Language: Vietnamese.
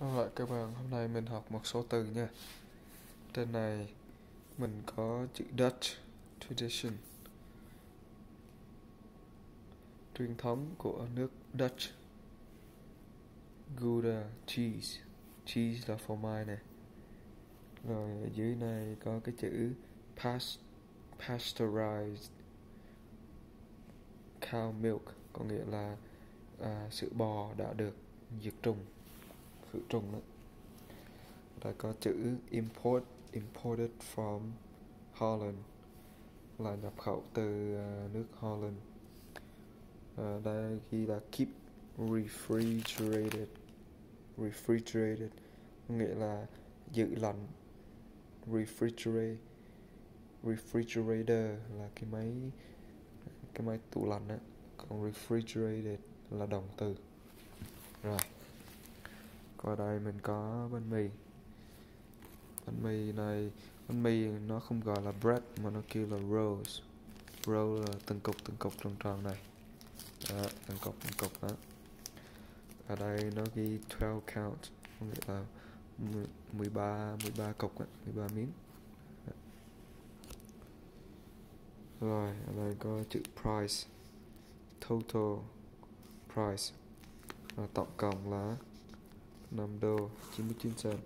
Alright các bạn, hôm nay mình học một số từ nha. Trên này mình có chữ Dutch tradition. Truyền thống của nước Dutch. Gouda cheese. Cheese là phô mai nè. Rồi ở dưới này có cái chữ past, pasteurized cow milk có nghĩa là à, sữa bò đã được diệt trùng khử trùng đó đã có chữ import imported from Holland là nhập khẩu từ uh, nước Holland. À, uh, đây ghi là keep refrigerated. Refrigerated nghĩa là giữ lạnh. Refrigerate refrigerator là cái máy cái máy tủ lạnh á. Còn refrigerated là động từ. Rồi qua đây mình có bánh mì. Bánh mì này bánh mì nó không gọi là bread mà nó kêu là rolls. Roll là từng cục từng cục tròn tròn này. Đó, từng cục từng cục đó. Ở đây nó ghi 12 count có nghĩa là 13 13 cục á, 13 miếng. Rồi ở đây có chữ price. Total price. Và tổng cộng là 5 đô 99 cent